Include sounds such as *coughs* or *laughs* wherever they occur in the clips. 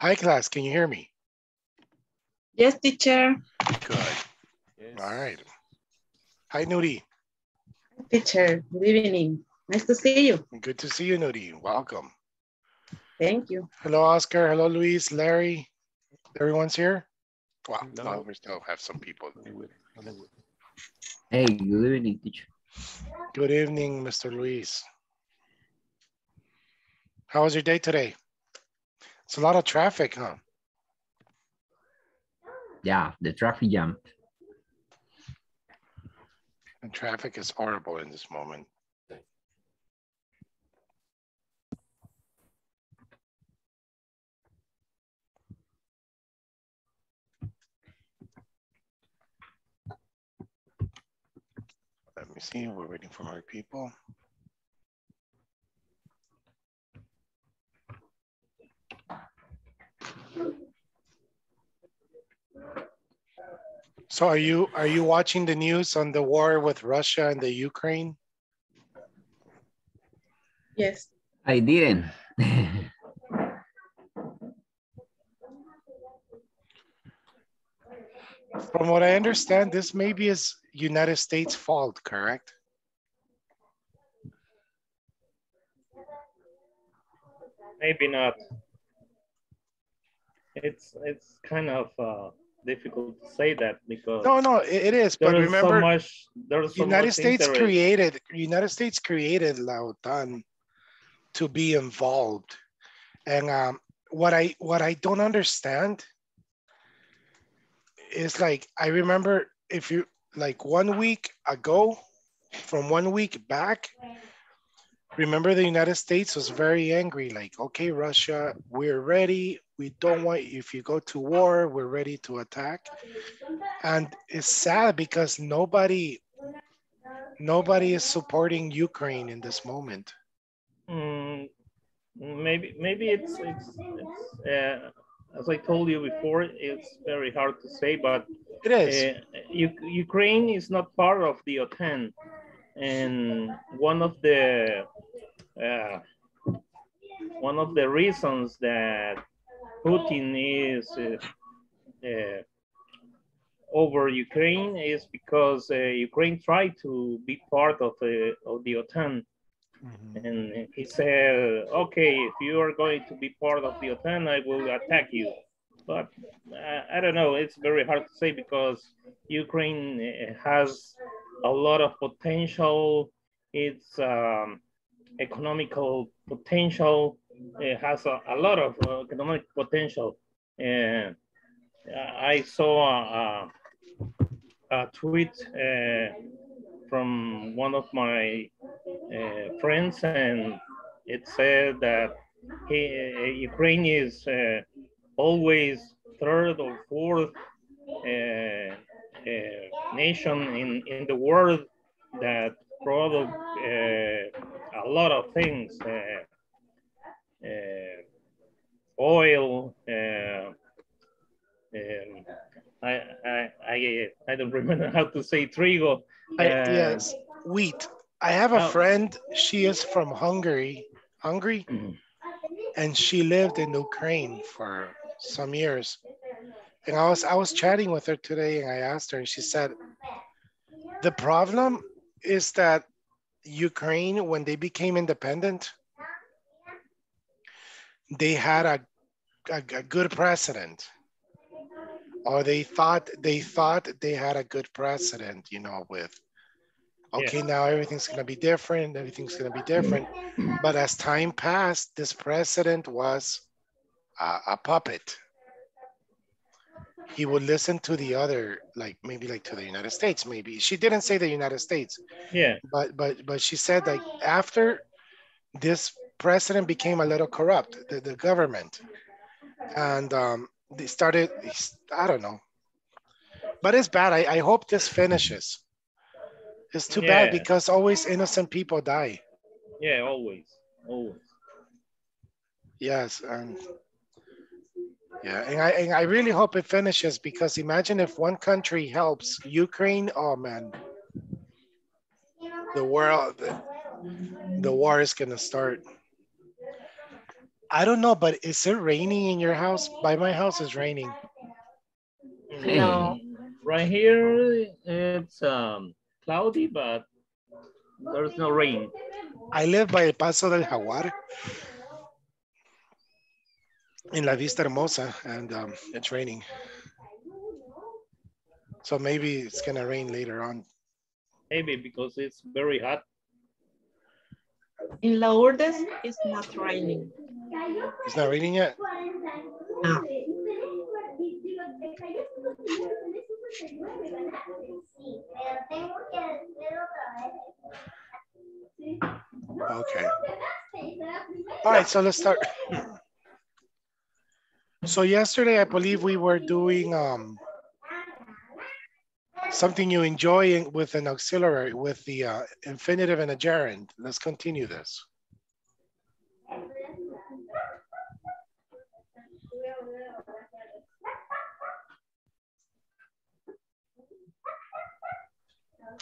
Hi, class. Can you hear me? Yes, teacher. Good. Yes. All right. Hi, Nuri. Teacher, good evening. Nice to see you. Good to see you, Nuri. Welcome. Thank you. Hello, Oscar. Hello, Luis, Larry. Everyone's here? Well, no, No. we still have some people. Hey, good evening, teacher. Good evening, Mr. Luis. How was your day today? It's a lot of traffic, huh? Yeah, the traffic jam. And traffic is horrible in this moment. Let me see, we're waiting for more people. So are you, are you watching the news on the war with Russia and the Ukraine? Yes. I didn't. *laughs* From what I understand, this maybe is United States fault, correct? Maybe not. It's it's kind of uh, difficult to say that because No, no, it it is, but is so remember, much. So United much States interest. created, United States created La OTAN to be involved. And um, what I, what I don't understand is like, I remember if you, like one week ago, from one week back, remember the United States was very angry, like, okay, Russia, we're ready. We don't want, if you go to war, we're ready to attack. And it's sad because nobody, nobody is supporting Ukraine in this moment. Mm, maybe maybe it's it's, it's uh, as I told you before, it's very hard to say, but It is. Uh, Ukraine is not part of the OTAN, and one of the uh, one of the reasons that Putin is uh, uh, over Ukraine is because uh, Ukraine tried to be part of the of the OTAN, and he said, "Okay, if you are going to be part of the OTAN, I will attack you." But uh, I don't know. It's very hard to say because Ukraine uh, has a lot of potential. Its um, economical potential it has a, a lot of uh, economic potential. And I saw a, a, tweet uh, from one of my uh, friends, and it said that he, Ukraine is uh, always third or fourth uh, uh, nation in, in the world that produce uh, a lot of things, uh, uh, oil, uh, um, I, I, I, I don't remember how to say trigo. I, yes, wheat. I have a oh. friend, she is from Hungary, Hungary, and she lived in Ukraine for some years. And I was I was chatting with her today and I asked her and she said the problem is that Ukraine when they became independent they had a, a, a good precedent. Or they thought they thought they had a good precedent you know with okay now everything's going to be different everything's going to be different. But as time passed this precedent was a, a puppet. He would listen to the other like maybe like to the united states maybe. She didn't say the united states. Yeah, but but but she said like after this president became a little corrupt the, the government. And um they started i don't know. But it's bad. I, I hope this finishes. It's too bad because always innocent people die. Yeah, always, always. yes and yeah and I, and I really hope it finishes because imagine if one country helps ukraine oh man. The world the, the war is going to start I don't know, but is it raining in your house? By my house, it's raining. No. Right here, it's um, cloudy, but there's no rain. I live by El Paso del Jaguar in La Vista Hermosa, and um, it's raining. So maybe it's gonna rain later on. Maybe because it's very hot. In Lourdes, it's not raining. It's not reading yet. No. Okay. All right, so let's start. *laughs* So yesterday, I believe we were doing um, something you enjoy with an auxiliary, with the uh, infinitive and a gerund. Let's continue this.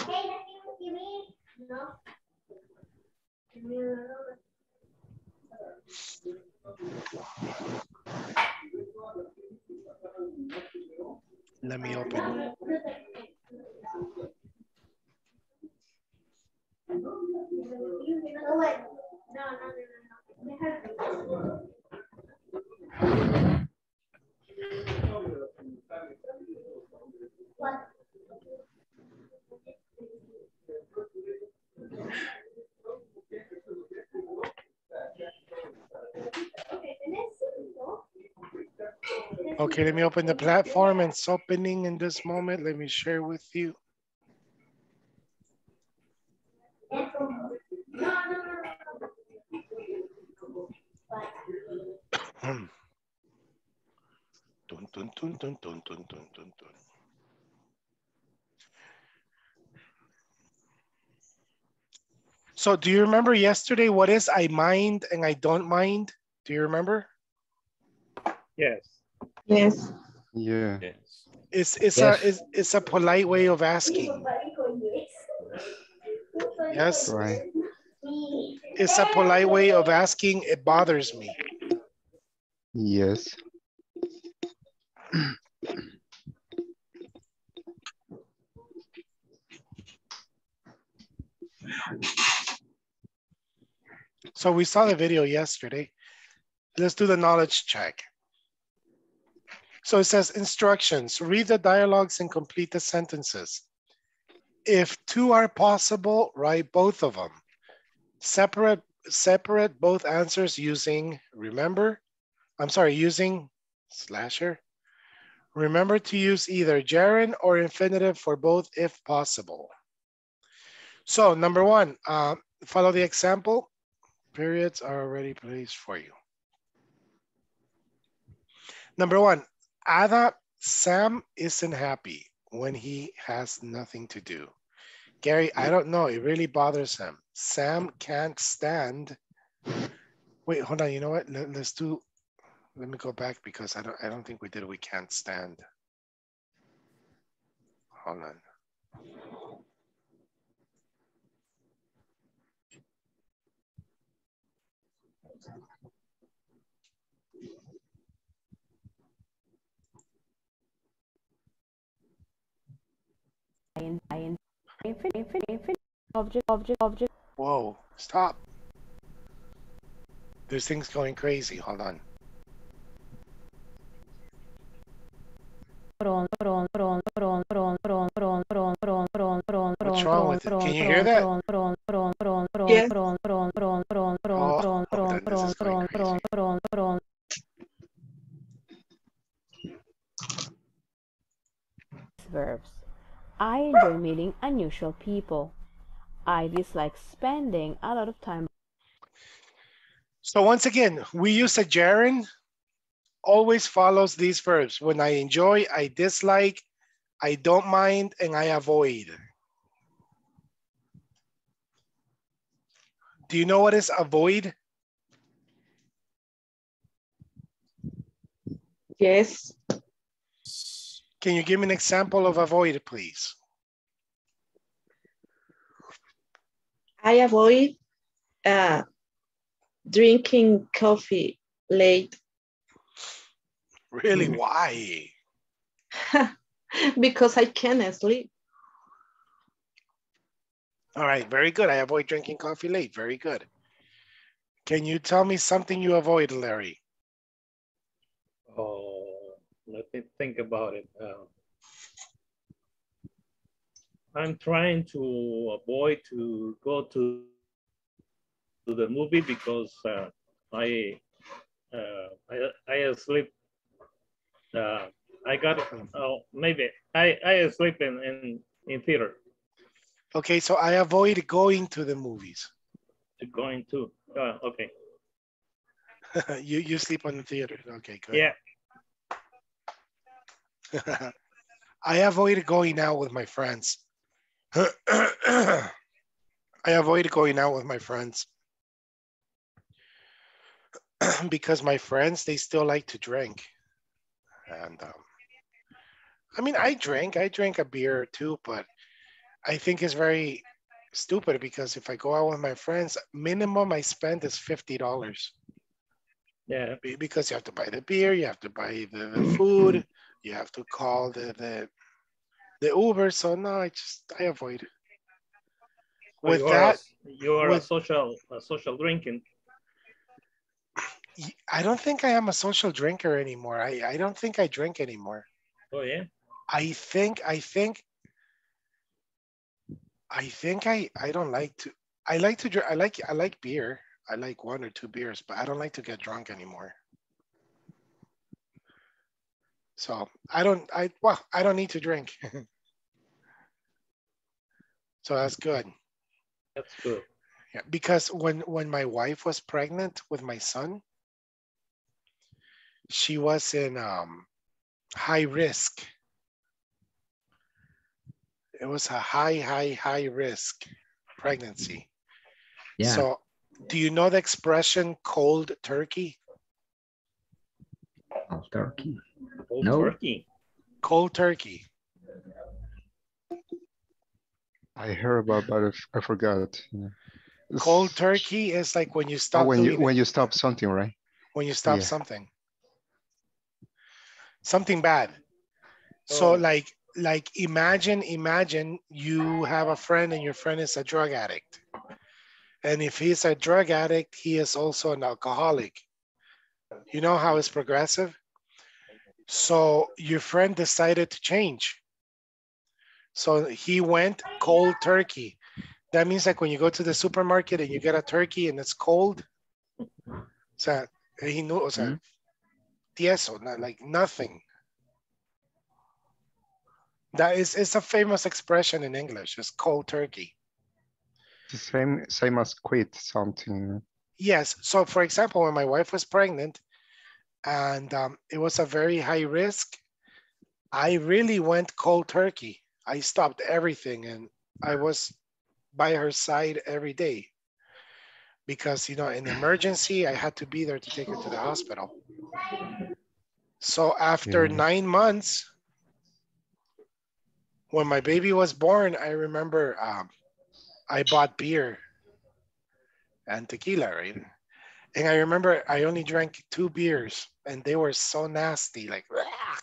Hey. No. Let me open. What? Okay, let me open the platform. It's opening in this moment. Let me share with you. *clears throat* dun, dun, dun, dun, dun, dun, dun, dun. So do you remember yesterday what is I mind and I don't mind? Do you remember? Yes. Yes. Yeah. Yes. It's it's Yes. a it's, it's a polite way of asking. Yes, Right. it's a polite way of asking. It bothers me. Yes. So we saw the video yesterday. Let's do the knowledge check. So it says instructions, read the dialogues and complete the sentences. If two are possible, write both of them. Separate, separate both answers using, remember, I'm sorry, using slasher. Remember to use either gerund or infinitive for both if possible. So number one, uh, follow the example. Periods are already placed for you. Number one, Ada, Sam isn't happy when he has nothing to do. Gary, I don't know. It really bothers him. Sam can't stand. Wait, hold on. You know what? Let, us do. Let me go back because I don't. I don't think we did. We can't stand. Hold on. object object object whoa stop. There's things going crazy hold on. Can you hear that? Oh, Verbs. I enjoy meeting unusual people. I dislike spending a lot of time So once again, we use a gerund. Always follows these verbs. When I enjoy, I dislike, I don't mind, and I avoid. Do you know what is avoid? Yes. Can you give me an example of avoid, please? I avoid uh, drinking coffee late Really, Mhm. why? *laughs* because I can't sleep. All right, very good. I avoid drinking coffee late. Very good. Can you tell me something you avoid, Larry? Let me think about it. Uh, I'm trying to avoid to go to to the movie because uh, I, uh, I I sleep. Uh, I got oh maybe I I sleep in in in theater Okay, so I avoid going to the movies. to going to. Uh, okay. *laughs* you you sleep on the theater. Okay, good. Yeah. I avoid going out with my friends. *clears throat* I avoid going out with my friends *clears throat* because my friends they still like to drink, and um, I mean I drink I drink a beer or two, but I think it's very stupid because if I go out with my friends, minimum I spend is fifty dollars Yeah. because you have to buy the beer, you have to buy the, the food, you have to call the the the Uber. So no, I just I avoid it. With you are a- that, you are a with- social a social drinking. I don't think I am a social drinker anymore. I I don't think I drink anymore. Oh yeah. I think I think I think I I don't like to. I like to drink. I like I like beer. I like one or two beers, but I don't like to get drunk anymore. So I don't. I well, I don't need to drink. *laughs* so that's good. That's good. Yeah, because when when my wife was pregnant with my son, she was in um, high risk. It was a high, high, high risk pregnancy. Yeah. So, do you know the expression "cold turkey"? Oh, turkey. Old No. turkey. Cold turkey. I heard about, but I forgot. yeah. Cold turkey is like when you Oh, stop when you it, when you stop something, right? when you stop yeah. something, something bad. So Oh. like like imagine imagine you have a friend and your friend is a drug addict. And if he's a drug addict, he is also an alcoholic. You know how it's progressive? So your friend decided to change. So he went cold turkey. That means like when you go to the supermarket and you get a turkey and it's cold. So he knew, o sea, Mhm. tieso, not like nothing. That is it's a famous expression in English. It's cold turkey. The same same as quit something. Yes. So, for example, when my wife was pregnant and um, it was a very high risk, I really went cold turkey. I stopped everything and I was by her side every day because, you know, in emergency, I had to be there to take her to the hospital. So, after Yeah. nine months, when my baby was born, I remember um, I bought beer and tequila, right? And I remember I only drank two beers and they were so nasty, like, "Rah!"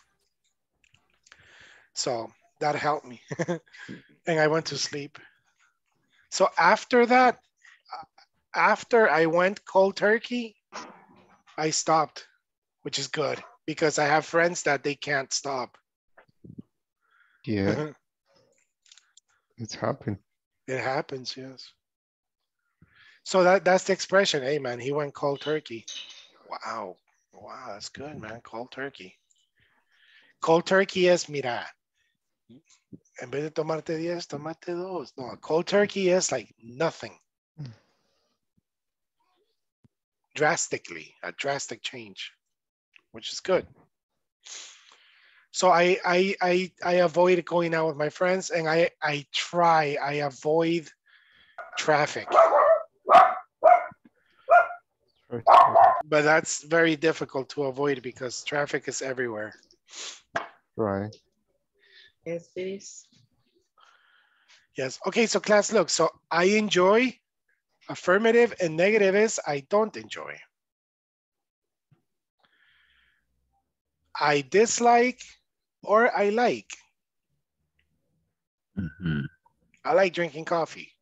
so that helped me. *laughs* and I went to sleep. So after that, after I went cold turkey, I stopped, which is good because I have friends that they can't stop. Yeah, *laughs* it's happened. It happens, yes. So that that's the expression. Hey man, he went cold turkey. Wow. Wow, that's good, man. Cold turkey. Cold turkey is, mira, en vez de tomarte 10, tomate dos. No, cold turkey is like nothing. Mm. Drastically, a drastic change, which is good. So I I I I avoid going out with my friends and I I try I avoid traffic, but that's very difficult to avoid because traffic is everywhere. Right. Yes, it is. Yes. Okay, so class, look, so I enjoy affirmative and negative is I don't enjoy. I dislike or I like. Mhm. I like drinking coffee.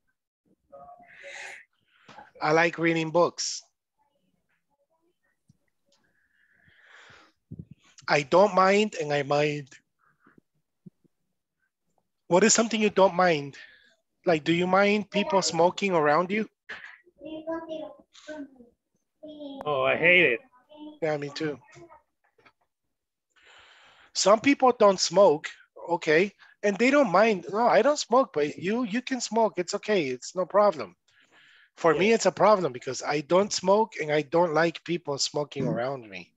I like reading books. I don't mind and I mind. What is something you don't mind? Like, do you mind people smoking around you? Oh, I hate it. Yeah, me too. Some people don't smoke, okay, and they don't mind. No, I don't smoke, but you you can smoke. It's okay. It's no problem. For me, it's a problem because I don't smoke and I don't like people smoking mm. around me.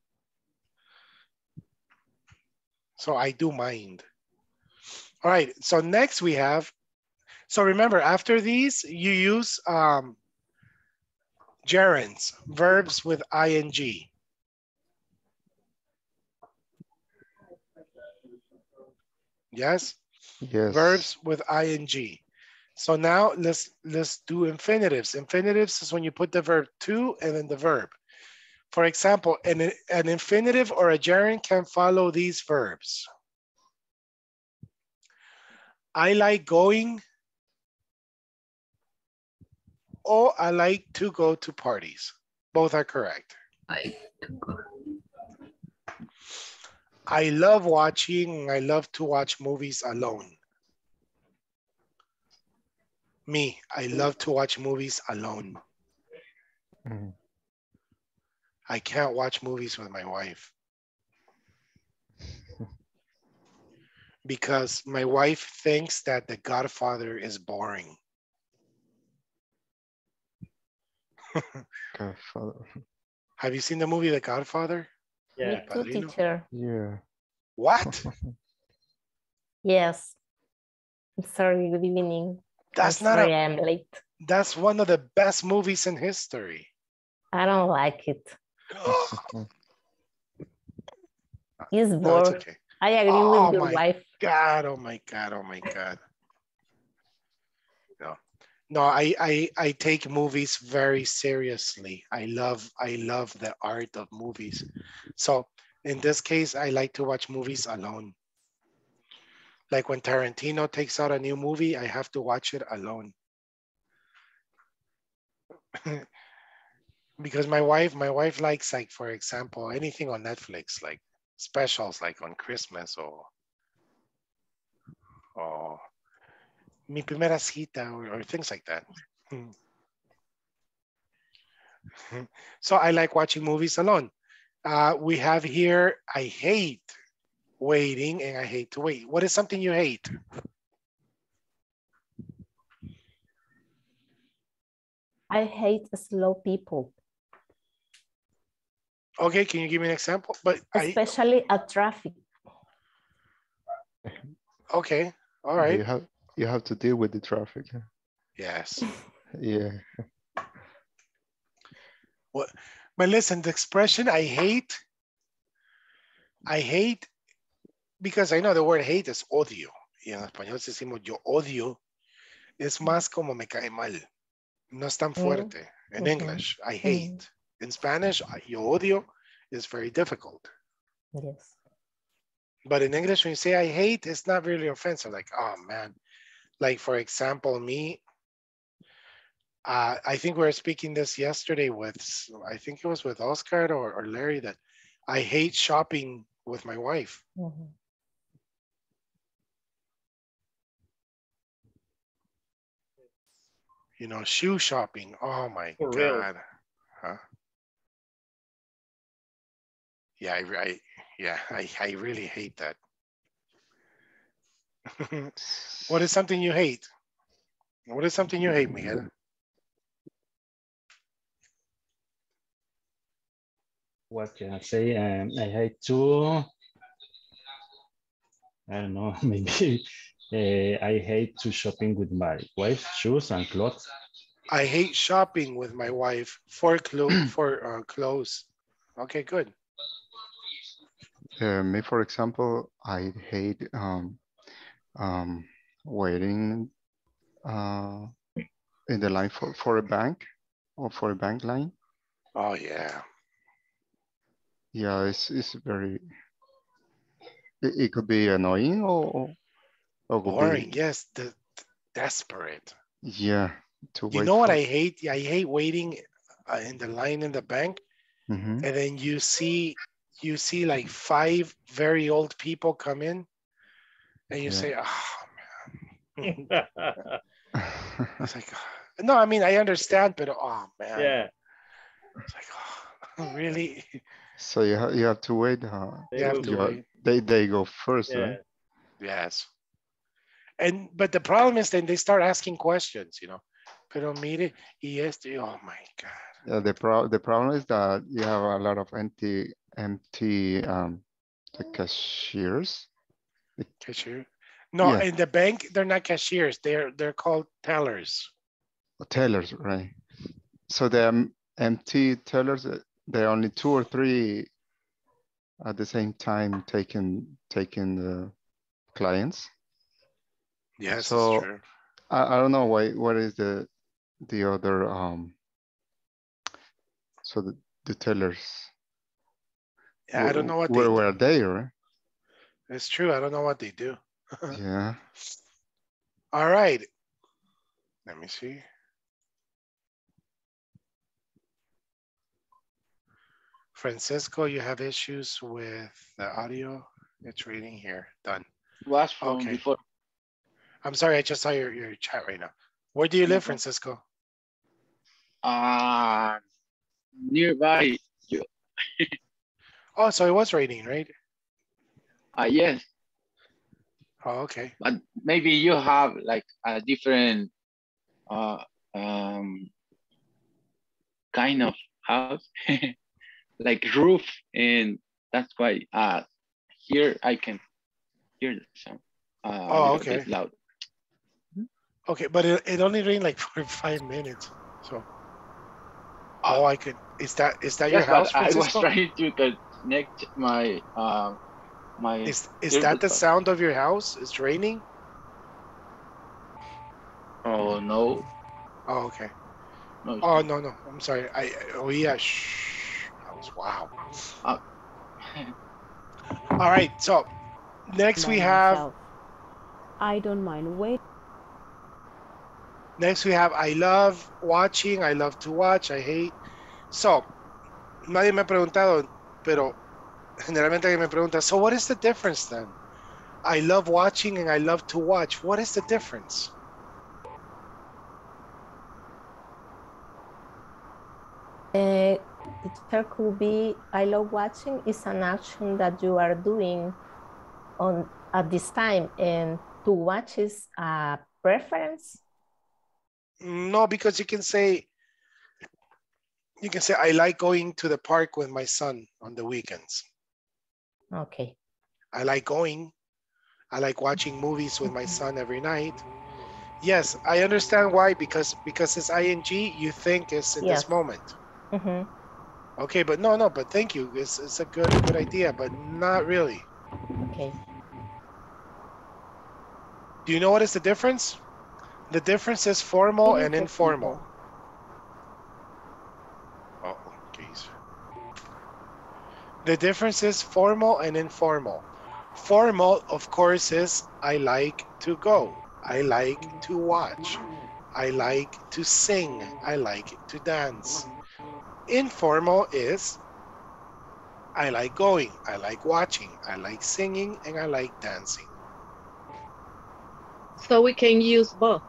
So I do mind. All right, so next we have, so remember after these, you use um, gerunds, verbs with ing. Yes, Yes. verbs with ing. So now let's let's do infinitives. Infinitives is when you put the verb to and then the verb. For example, an, an infinitive or a gerund can follow these verbs. I like going or I like to go to parties. Both are correct. I I love watching, I love to watch movies alone. Me, I love to watch movies alone. Mhm. I can't watch movies with my wife. *laughs* Because my wife thinks that The Godfather is boring. *laughs* Godfather. Have you seen the movie The Godfather? Yeah. Me too, teacher. Yeah. What? *laughs* Yes. I'm sorry, good evening. That's I'm not sorry a I'm late. that's one of the best movies in history. I don't like it. *gasps* It's No, okay. I agree Oh with your my wife. God, oh my God, oh my God. No, no, I, I, I take movies very seriously. I love, I love the art of movies. So in this case, I like to watch movies alone. Like when Tarantino takes out a new movie, I have to watch it alone. *laughs* because my wife, my wife likes like, for example, anything on Netflix, like specials like on Christmas or or mi primera cita or, or things like that. Hmm. *laughs* So I like watching movies alone. Uh, we have here, I hate waiting and I hate to wait. What is something you hate? I hate slow people, Okay, can you give me an example? But I, especially at traffic. okay, all right. You have you have to deal with the traffic. Yes. *laughs* Yeah. But listen, the expression I hate, I hate, because I know the word hate is odio. Y en español si decimos yo odio, es más como me cae mal. No es tan Mm, fuerte. In mhm, English, I hate. In Spanish, I- yo odio is very difficult. Yes. But in English, when you say I hate, it's not really offensive. Like, oh man. Like, for example, me, uh, I think we were speaking this yesterday with, I think it was with Oscar or, or Larry that I hate shopping with my wife. Mhm. You know, shoe shopping. Oh my For. God. Huh? Yeah, I, I yeah, I, I really hate that. *laughs* what is something you hate? What is something you hate, Miguel? what can I say? Um, I hate to, I don't know, *laughs* maybe uh, I hate to shopping with my wife, shoes and clothes. I hate shopping with my wife for *clears throat* for uh, clothes. Okay, good. Uh, me, for example, I hate um, um, waiting uh, in the line for, for a bank or for a bank line. Oh yeah. Yeah, it's, it's very, it, it could be annoying or, or, or Boring, be, yes, the, desperate. yeah. To You know what I hate? I hate waiting uh, in the line in the bank Mhm. and then you see, you see like five very old people come in and you Yeah. say, oh, man. *laughs* It's like, no, I mean, I understand, but oh, man. yeah. It's like, oh, *laughs* really? so you have, you have to wait, huh? they You have to You do are- They, they go first, Yeah. right? Yes. And, but the problem is then they start asking questions, you know, pero mire, y este, oh my God. Yeah, the pro, the problem is that you have a lot of empty, empty, um, the cashiers. Cashier. No, Yeah. in the bank, they're not cashiers. They're, they're called tellers. Tellers, right? So the em- empty tellers, uh, there are only two or three at the same time taking, taking the clients. Yes, So- true. I, I don't know why, what is the, the other, um, so the, the tellers. Yeah, I don't know what they Where do. were they, right? It's true. I don't know what they do. *laughs* Yeah. All right. Let me see. Francisco, you have issues with the audio. It's reading here. Done. Last from Okay. before. I'm sorry, I just saw your, your chat right now. Where do you live, Mhm. Francisco? Uh, nearby. *laughs* Oh, so it was raining, right? uh, yes, Oh, okay. but maybe you have like a different uh, um, kind of house, *laughs* like roof, and that's why uh, here I can hear the sound. Uh, Oh, okay. Loud. Okay, but it, it only rained like for five minutes. So, oh, I could. Is that is that your house, I was trying to connect my uh, my. Is is that the sound of your house? It's raining. Oh no, Oh, okay. no. Oh no no, I'm sorry. I oh yeah. Shh. That was wow. Uh, All right. So next we have myself. I don't mind Wait. next we have I love watching. I love to watch. I hate. So nadie me ha preguntado, pero generalmente alguien me pregunta. So what is the difference then? I love watching and I love to watch. What is the difference? Uh, the term could be I love watching is an action that you are doing on at this time, and to watch is a preference. No, because you can say you can say I like going to the park with my son on the weekends. Okay. I like going. I like watching movies with my son every night. Yes, I understand why because because it's ing you think it's in this moment. hmm Okay, but no, no, but thank you. It's, it's a good good idea, but not really. Okay. Do you know what is the difference? The difference is formal and informal. Oh, geez. The difference is formal and informal. Formal, of course, is I like to go. I like to watch. I like to sing. I like to dance. Informal is I like going. I like watching. I like singing and I like dancing. So we can use both.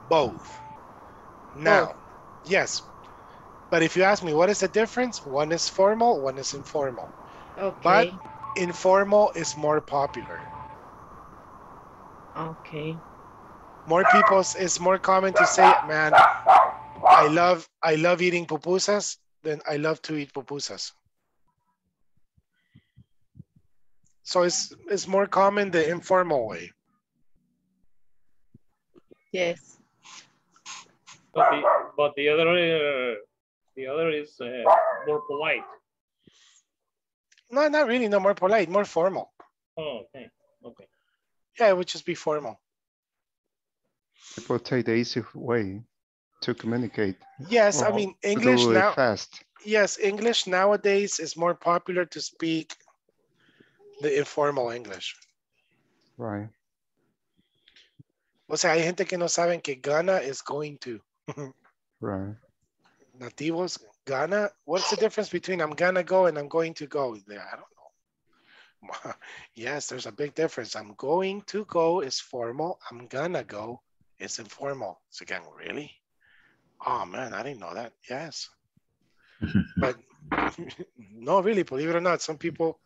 Both. Now, yes. But if you ask me what is the difference, one is formal, one is informal. Okay. But informal is more popular. okay. More people it's more common to say, man, I love I love eating pupusas than I love to eat pupusas. So it's it's more common the informal way. Yes. But the, but the other, uh, the other is uh, more polite. No, not really, no more polite, more formal. Oh, okay, okay. Yeah, it would just be formal. People take the easy way to communicate. Yes, I mean English do it now. Fast. yes, English nowadays is more popular to speak the informal English. Right. O sea, hay gente que no saben que gonna is going to. *laughs* Right. Nativos, gonna. What's the difference between I'm gonna go and I'm going to go? Yeah, I don't know. *laughs* yes, there's a big difference. I'm going to go is formal. I'm gonna go is informal. So again, really? Oh man, I didn't know that. Yes. *laughs* but *laughs* no, really, believe it or not, some people,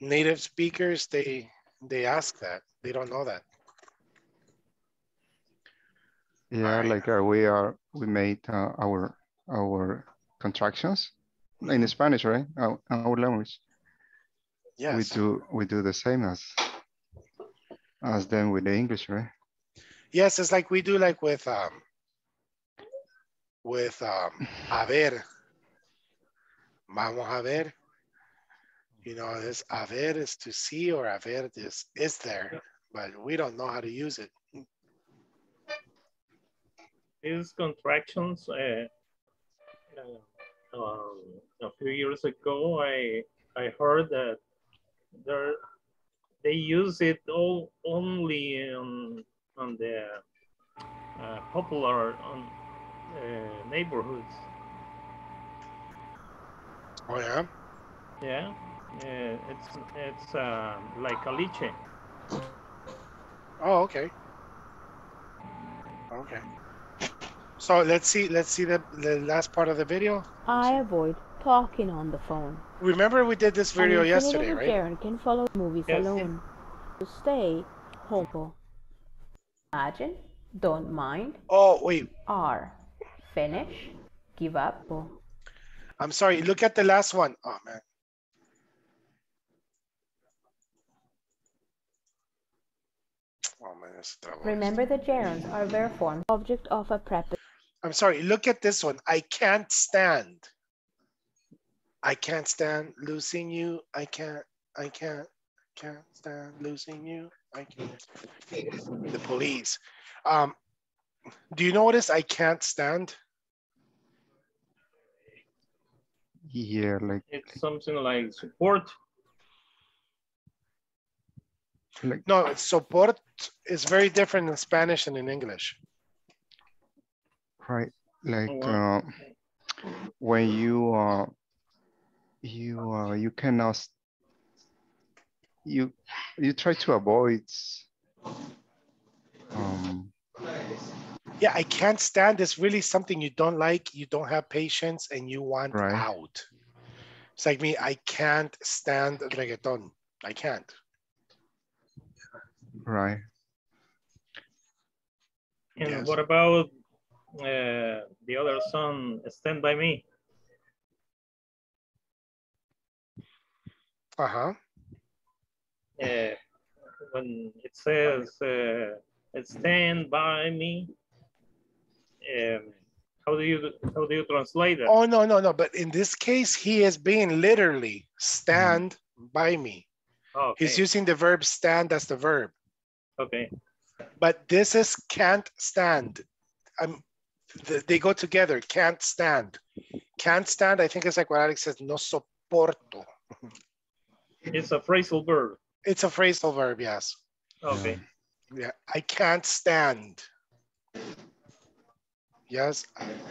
native speakers, they they ask that. They don't know that. Yeah, Right. like uh, we are, we made uh, our our contractions in Spanish, right? Our, our language. Yes. We do we do the same as as them with the English, right? Yes, it's like we do like with um with um *laughs* a ver. Vamos a ver. You know, this a ver is to see or a ver is is there, but we don't know how to use it. These contractions, uh, uh, um, a few years ago, I I heard that there they use it all only on on the uh, popular on uh, neighborhoods. Oh yeah? Yeah, uh, it's it's uh, like a liche. Oh, okay. Okay. So let's see, let's see the, the last part of the video. I avoid talking on the phone. Remember we did this video yesterday, right? gerund can follow movies Yes. alone. To stay home. Imagine, don't mind, Oh, wait, are, finish, give up. I'm sorry. Look at the last one. Oh man. Oh man. Remember the gerunds are verb form, object of a preposition. I'm sorry. Look at this one. I can't stand. I can't stand losing you. I can't. I can't. Can't stand losing you. I can't. The police. Um, do you notice I can't stand? Yeah, like It's something like support. like No, it's support is very different in Spanish and in English. Right, like Oh, uh, when you uh you uh you cannot s- you you try to avoid um Yeah, I can't stand is really something you don't like, you don't have patience, and you want Right. out. It's like me, I can't stand reggaeton. I can't. right And Yes. what about uh, the other song, Stand By Me? Uh-huh. Uh, when it says, uh, Stand By Me, um, how do you how do you translate it? Oh, no, no, no. But in this case, he is being literally stand by me. Oh, He's using the verb stand as the verb. okay. But this is can't stand. Um, th- they go together, can't stand. Can't stand, I think it's like what Alex says, no soporto. It's a phrasal verb. It's a phrasal verb, yes. Okay. Yeah, I can't stand. Yes.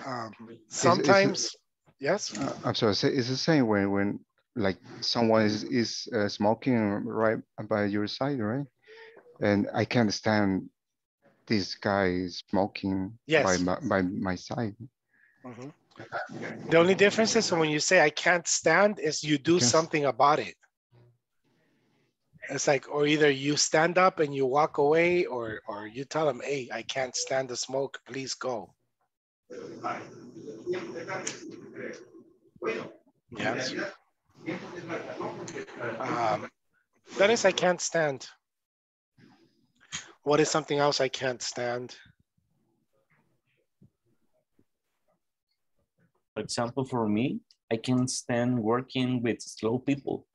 Um, sometimes, yes. Uh, I'm sorry, it's the same when, when like someone is, is uh, smoking right by your side, right? And I can't stand this guy is smoking by my, by my side. Mhm. The only difference is when you say I can't stand is you do Yes. something about it. It's like, or either you stand up and you walk away or, or you tell them, hey, I can't stand the smoke, please go. Yes. Um, that is, I can't stand. What is something else I can't stand? For example, for me, I can stand working with slow people.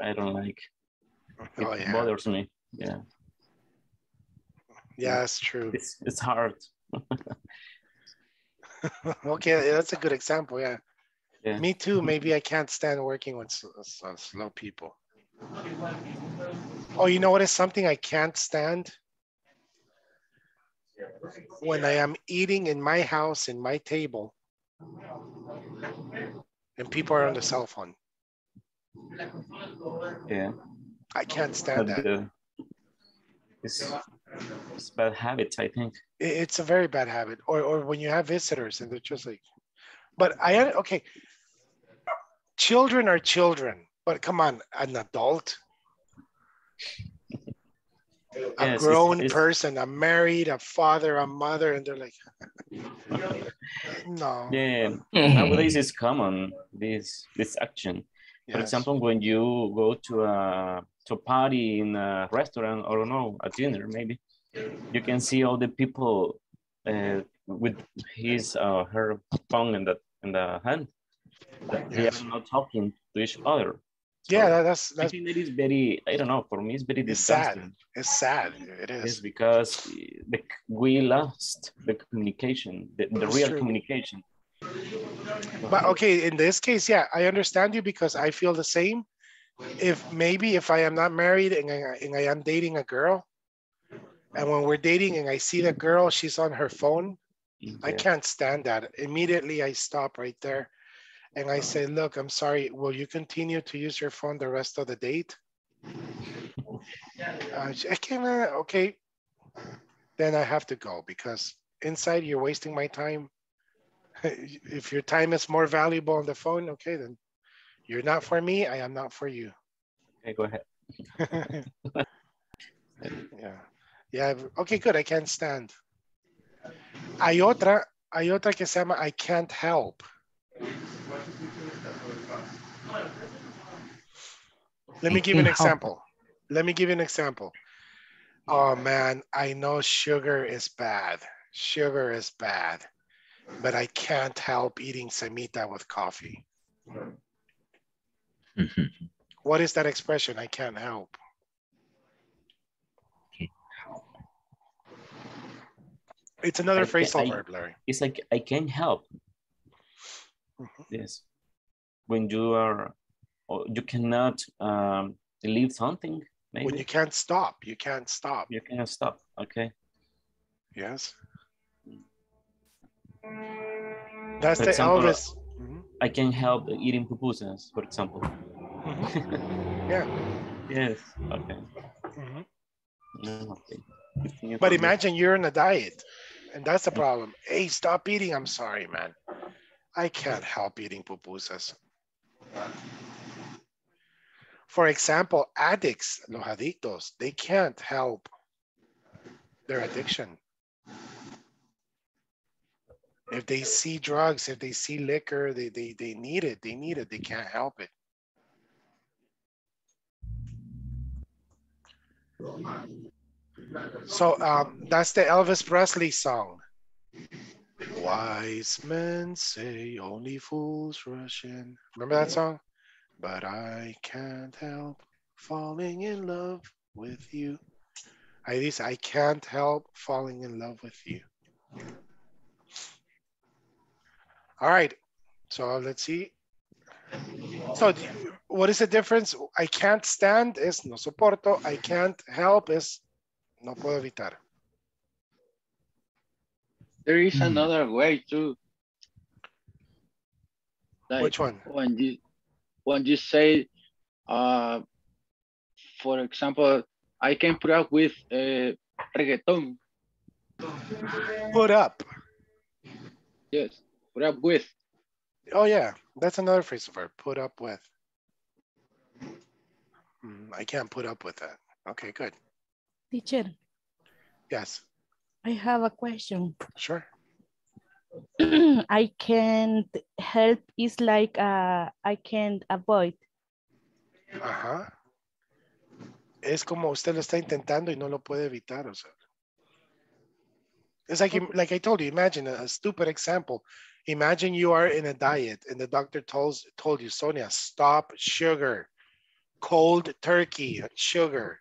I don't like. Oh, it Oh, yeah. bothers me. Yeah, Yeah, that's true. it's it's hard. *laughs* Okay, that's a good example, yeah. Yeah. Me too, mm-hmm. maybe I can't stand working with slow people. Oh, you know what is something I can't stand? When I am eating in my house, in my table, and people are on the cell phone. Yeah. I can't stand But, that. uh, it's, it's bad habits, I think. It's a very bad habit. Or, or when you have visitors and they're just like, but I, okay. Children are children, but come on, an adult, a Yes, grown it's- person, a married, a father, a mother, and they're like, no. Yeah, nowadays it's common this this action. For Yes. example, when you go to a to a party in a restaurant or no, a dinner maybe, you can see all the people uh, with his or her phone in the in the hand. That They are not talking to each other. Yeah, So that- that's, I that's, think that is very. I don't know. For me, it's very it's sad. It's sad. It is. because the, we lost the communication, the, the real true. communication. But okay, in this case, yeah, I understand you because I feel the same. If maybe if I am not married and I, and I am dating a girl, and when we're dating and I see the girl, she's on her phone, I can't stand that. Immediately I stop right there and I say, look, I'm sorry, will you continue to use your phone the rest of the date? Uh, I can, uh, okay. Then I have to go because inside you're wasting my time. *laughs* If your time is more valuable on the phone, okay, then you're not for me, I am not for you. Okay, go ahead. *laughs* Yeah. Yeah. Okay, good. I can't stand. Hay otra, hay otra que se llama I can't help. Let me give you an example. Let me give you an example. Oh man, I know sugar is bad. Sugar is bad, but I can't help eating semita with coffee. *laughs* What is that expression? I can't help. It's another I ca- phrasal I- verb, Larry. It's like I can't help. Mhm. Yes. When you are, or you cannot um, leave something, maybe When you can't stop, you can't stop. you cannot stop. Okay. Yes. That's For the example, Elvis. Mhm, I can help eating pupusas, for example. mhm. *laughs* Yeah. Yes. Okay. Mm, okay. But imagine you're in a diet, and that's the problem. Hey, stop eating. I'm sorry, man. I can't help eating pupusas. For example, addicts, los adictos, they can't help their addiction. If they see drugs, if they see liquor, they, they, they need it. They need it. They can't help it. So um, that's the Elvis Presley song. Wise men say only fools rush in. Remember that song? But I can't help falling in love with you. At least I can't help falling in love with you. All right. So let's see. So what is the difference? I can't stand is no soporto. I can't help is no puedo evitar. There is Hmm. another way too. Like Which one? when you when you say, uh, for example, I can put up with uh, reggaeton. Put up. Yes, put up with. Oh yeah, that's another phrasal verb. Put up with. Hmm, I can't put up with that. Okay, good. Teacher, Yes, I have a question. sure. *clears throat* I can't help is like uh, I can't avoid. Ajá. Es como usted lo está intentando y no lo puede evitar. O sea. It's like, like I told you, imagine a, a stupid example. Imagine you are in a diet and the doctor tells, told you, Sonia, stop sugar, cold turkey, sugar.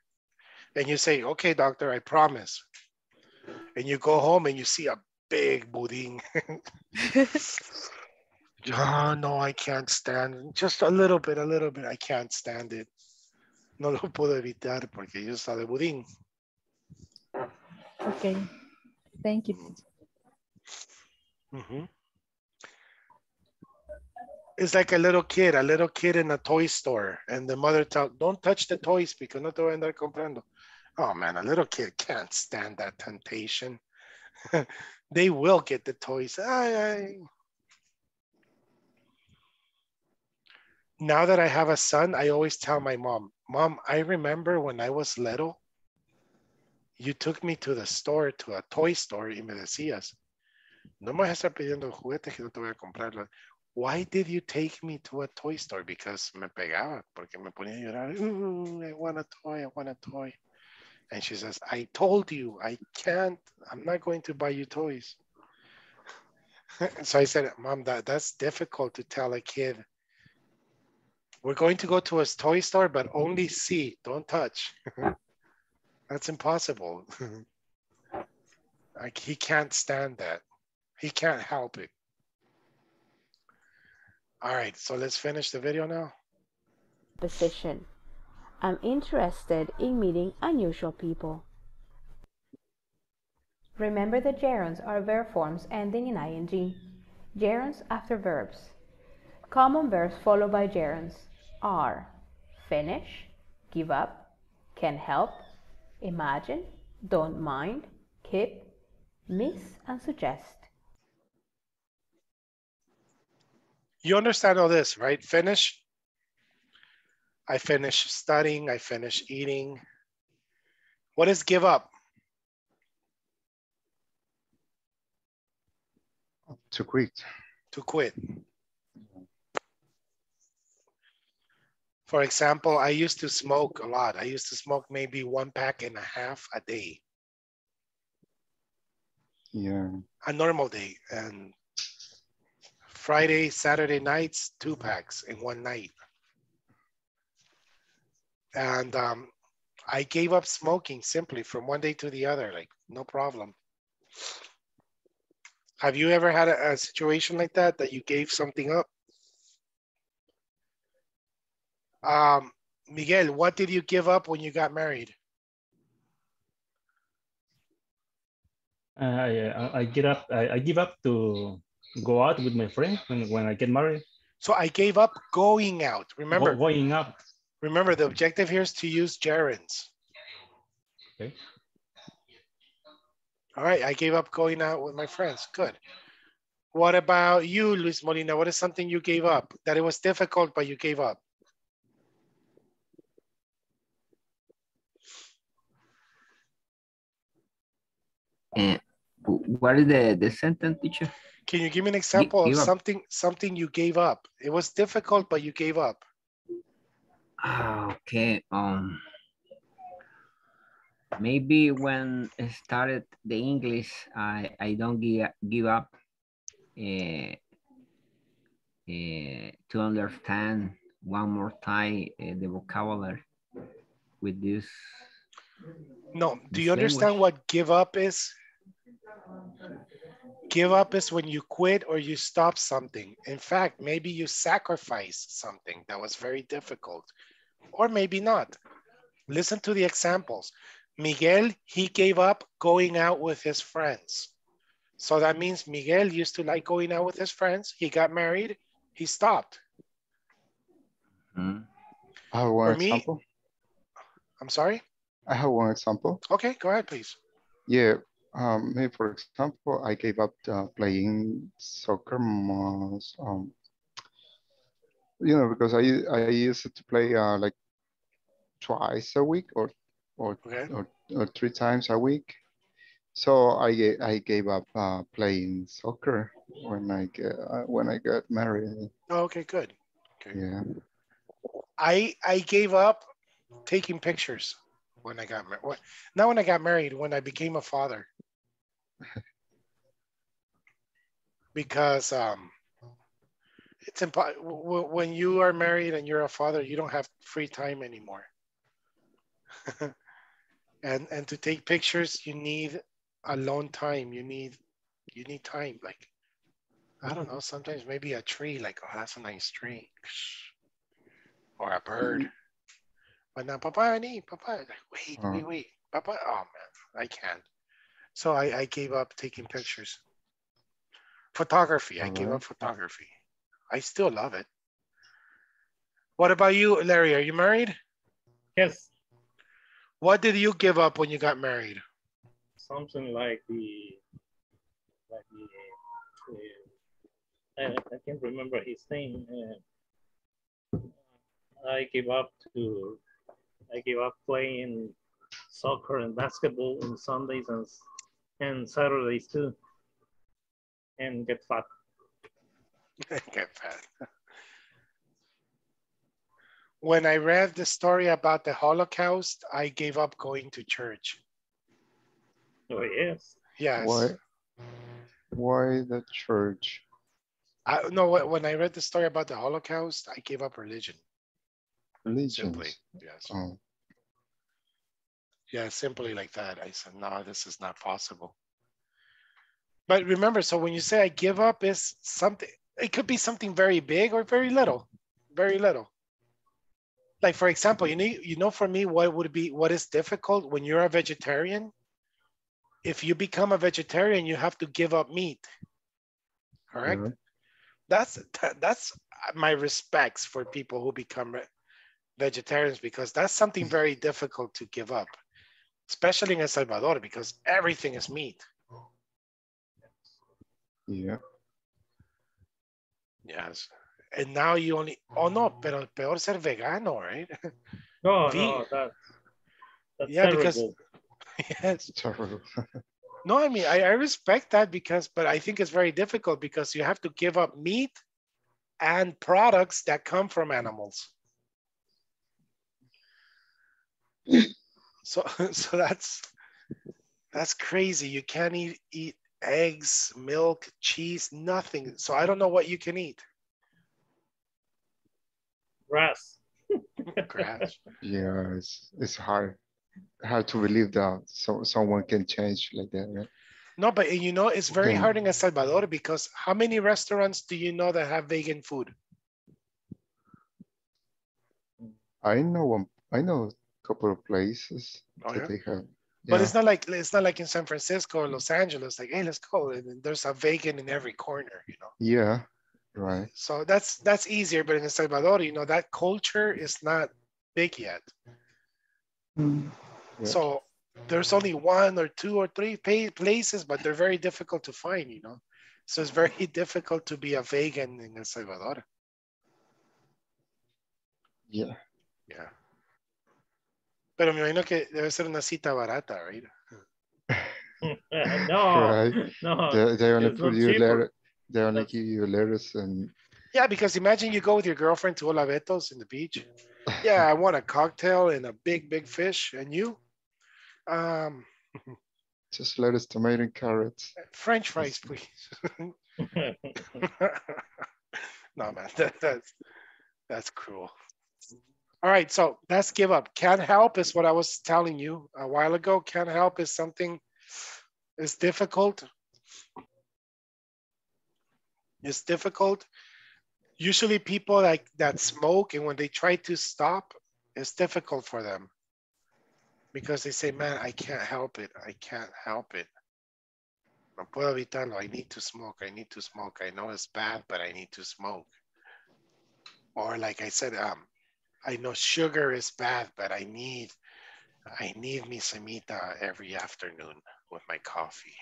And you say, okay, doctor, I promise. And you go home and you see a big buding. *laughs* oh, no, I can't stand. Just a little bit, a little bit. I can't stand it. No lo puedo evitar porque yo soy de budín. Okay. Thank you. Mhm. It's like a little kid, a little kid in a toy store, and the mother tell, "Don't touch the toys because no te voy a andar comprando." Oh man, a little kid can't stand that temptation. *laughs* they will get the toys. Ay, ay. Now that I have a son, I always tell my mom, "Mom, I remember when I was little, you took me to the store, to a toy store, y me decías, no me vas a pidiendo juguetes que no te voy a comprar. Why did you take me to a toy store? Because me pegaba, porque me ponía a llorar. "Ooh, I want a toy, I want a toy. And she says, I told you, I can't, I'm not going to buy you toys. *laughs* so I said, Mom, that, that's difficult to tell a kid. We're going to go to a toy store, but only *laughs* see, don't touch. *laughs* that's impossible. like he can't stand that. He can't help it. All right, so let's finish the video now. Position. I'm interested in meeting unusual people. Remember the gerunds are verb forms ending in ing. Gerunds after verbs. Common verbs followed by gerunds are finish, give up, can help, imagine, don't mind, keep, miss, and suggest. You understand all this, right? Finish. I finish studying. I finish eating. What is give up? To quit. To quit. For example, I used to smoke a lot. I used to smoke maybe one pack and a half a day, Yeah. a normal day. And Friday, Saturday nights, two packs in one night. And um, I gave up smoking simply from one day to the other, like no problem. Have you ever had a, a situation like that, that you gave something up? Um, Miguel, what did you give up when you got married? Uh, I, I, I get up. I, I give up to go out with my friend when, when I get married. So I gave up going out. Remember, Go- going up. Remember the objective here is to use gerunds. Okay. All right, I gave up going out with my friends. Good. What about you, Luis Molina? What is something you gave up? That it was difficult, but you gave up? And what is the, the sentence, teacher? Can you give me an example of something something you gave up? It was difficult, but you gave up. Ah, okay. Um, maybe when I started the English, I I don't give give up. Uh, uh, to understand one more time uh, the vocabulary with this. No, do you understand language. what give up is? Give up is when you quit or you stop something. In fact, maybe you sacrifice something that was very difficult, or maybe not. Listen to the examples. Miguel, he gave up going out with his friends. So that means Miguel used to like going out with his friends. He got married, he stopped. Mhm. I have one For me- example. I'm sorry? I have one example. Okay, go ahead, please. Yeah. Um, me, for example, I gave up uh, playing soccer most, um, you know, because I I used to play uh, like twice a week or or, Okay. or or three times a week. So I I gave up uh, playing soccer when I get uh, when I got married. Oh, okay, good. Okay. Yeah. I I gave up taking pictures when I got married. Not when I got married, when I became a father. *laughs* because um, it's impo- when you are married and you're a father, you don't have free time anymore. *laughs* and and to take pictures, you need alone time. You need you need time. Like I don't know. Sometimes maybe a tree. Like oh, that's a nice tree, or a bird. But now, Papa, I need, Papa. Like, wait, Uh. wait, wait. Papa, oh man, I can't. So I, I gave up taking pictures. Photography, I gave up photography. I still love it. What about you, Larry? Are you married? Yes, What did you give up when you got married? something like the, like the, uh, I, I can't remember his name. Uh, I gave up to, I gave up playing soccer and basketball on Sundays and, and Saturdays too. And get fat. *laughs* Get fat. When I read the story about the Holocaust, I gave up going to church. Oh, yes. Yes. Why? Why the church? I no. When I read the story about the Holocaust, I gave up religion. Religions. Simply, yes. Oh, Yeah, simply like that. I said, no, this is not possible. But remember, so when you say I give up, is something. It could be something very big or very little, very little. Like for example, you know, you know, for me, what would be what is difficult when you're a vegetarian? If you become a vegetarian, you have to give up meat. Correct. yeah. That's that, that's my respects for people who become vegetarians because that's something mm. very difficult to give up, especially in El Salvador because everything is meat. Yeah. Yes. And now you only oh no, mm. pero peor ser vegano, right? *laughs* No, Ve- no, *laughs* that, that's Yeah, terrible. because- *laughs* yes. Terrible. No, I mean I, I respect that because but I think it's very difficult because you have to give up meat and products that come from animals. So *laughs* so that's that's crazy. You can't eat eat eggs, milk, cheese, nothing. So I don't know what you can eat. Grass. *laughs* Grass. yeah, it's it's hard. Hard to believe that so someone can change like that, right? No, but eh, you know, it's very Okay. hard in El Salvador because how many restaurants do you know that have vegan food? I know one. I know a couple of places Oh, that yeah? they have. But it's not like it's not like in San Francisco or Los Angeles, like, hey, let's go. And there's a vegan in every corner, you know. Yeah. Right. So that's that's easier. But in El Salvador, you know, that culture is not big yet. Mm. Yeah. So there's only one or two or three pa- places, but they're very difficult to find, you know. So it's very *laughs* difficult to be a vegan in El Salvador. Yeah. Yeah. Pero me imagino que debe ser una cita barata, right? *laughs* no, right. no. They, they only it's put you cheaper. letter. They only give you letters and Yeah, because imagine you go with your girlfriend to Olavetos in the beach. Yeah, I want a cocktail and a big, big fish. And you? Um, just lettuce, tomato, and carrots. French fries, please. *laughs* *laughs* no, man, that, that's that's cruel. All right, so that's give up. Can't help is what I was telling you a while ago. Can't help is something is difficult. It's difficult. Usually, people like that smoke, and when they try to stop, it's difficult for them because they say, "Man, I can't help it. I can't help it." No puedo evitarlo. I need to smoke. I need to smoke. I know it's bad, but I need to smoke. Or like I said, um, I know sugar is bad, but I need, I need mi semita every afternoon with my coffee.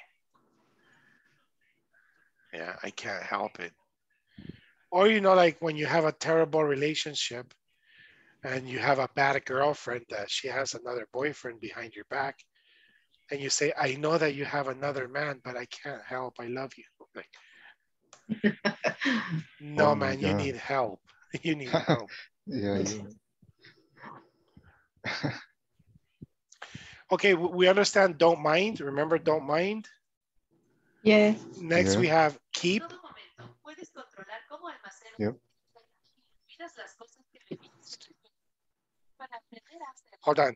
Yeah, I can't help it. Or you know, like when you have a terrible relationship and you have a bad girlfriend that she has another boyfriend behind your back, and you say, I know that you have another man, but I can't help. I love you. *laughs* Like, *laughs* no, Oh my man, you need help. *laughs* You need help. Yeah. yeah. Okay, we understand don't mind. Remember, don't mind. Yes. Next, Yeah. we have keep. Yep. Hold on.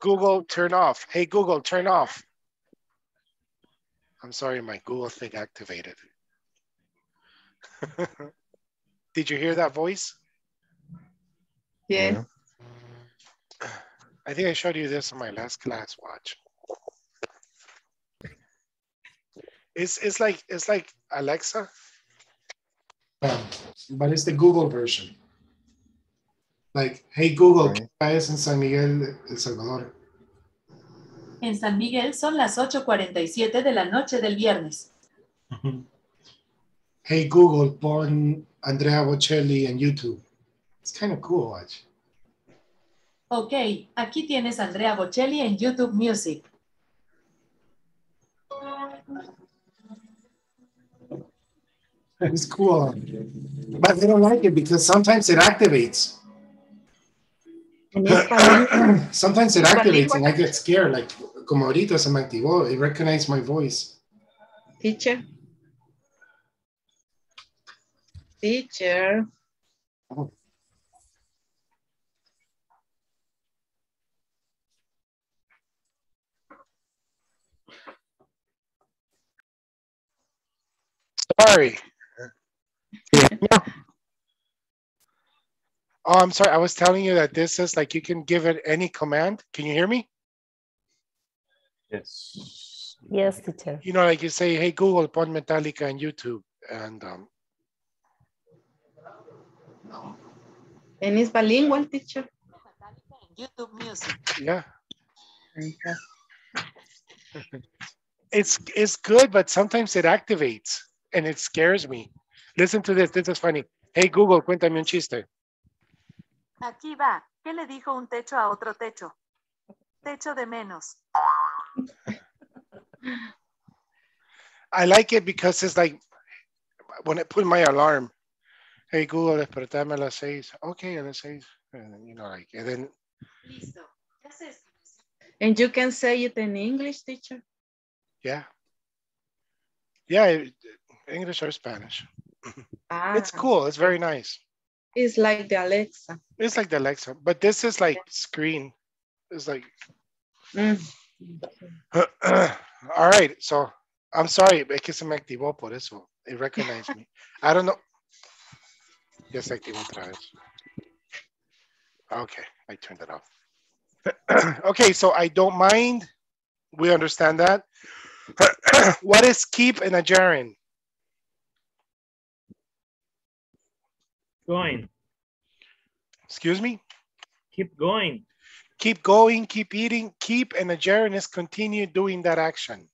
Google, turn off. Hey, Google, turn off. I'm sorry, my Google thing activated. *laughs* Did you hear that voice? Yes. Yeah. I think I showed you this in my last class. Watch. It's it's like it's like Alexa, um, but it's the Google version. Like, hey Google, ¿qué hora es en San Miguel, El Salvador? En San Miguel son las 8.47 de la noche del viernes. Hey Google, pon Andrea Bocelli en YouTube. It's kind of cool, watch. Ok, aquí tienes a Andrea Bocelli en YouTube Music. *laughs* It's cool. But they don't like it because sometimes it activates. *coughs* *coughs* sometimes it activates and I get scared. Like, como ahorita se me activó, it recognized my voice. Teacher. Teacher. Oh. Sorry. Oh, I'm sorry. I was telling you that this is like you can give it any command. Can you hear me? Yes. Yes, teacher. You know, like you say, hey, Google, pon Metallica on YouTube. And um, And it's bilingual, teacher. YouTube Music. yeah, it's it's good, but sometimes it activates and it scares me. Listen to this. This is funny. Hey, Google, cuéntame un chiste. Aquí va. ¿Qué le dijo un techo a otro techo? Techo de menos. I like it because it's like when I put my alarm, hey Google, despertarme a las seis. Okay, a las seis. And then, you know, like, and then Listo. ¿Qué? And you can say it in English, teacher. yeah, yeah, it- English or Spanish. Ah, It's cool. It's very nice. It's like the Alexa. It's like the Alexa, but this is like screen. It's like, Mm. *clears throat* all right. So I'm sorry, es que se me activó por eso. It recognized me. I don't know. Ya se activó otra vez. Okay, I turned it off. *clears throat* okay, so I don't mind. We understand that. *clears throat* what is keep and a gerund? Going. Excuse me? Keep going. Keep going, keep eating, keep and a gerund is continue doing that action.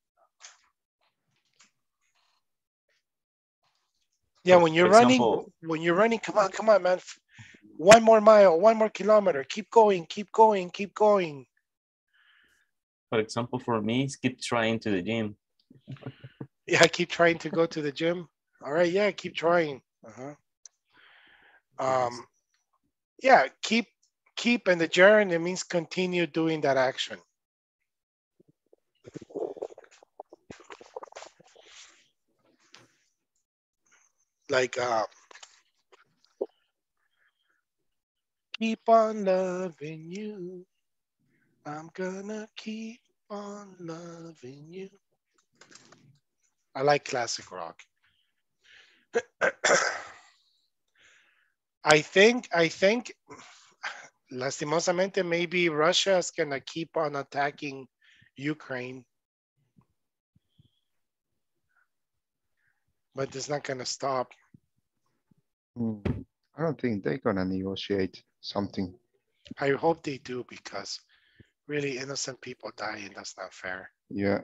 Yeah, when you're For running, when you're running, come on, come on, man. One more mile, one more kilometer. Keep going, keep going, keep going. For example, for me, it's keep trying to the gym. *laughs* Yeah, keep trying to go to the gym. All right, yeah, keep trying. Uh-huh. Um, yeah, keep keep and a gerund. It means continue doing that action. Like uh, keep on loving you. I'm gonna keep on loving you. I like classic rock. *clears throat* I think, I think, lastimosamente, maybe Russia is gonna keep on attacking Ukraine. But it's not gonna stop. Hmm, I don't think they're gonna negotiate something. I hope they do because really innocent people die and that's not fair. Yeah.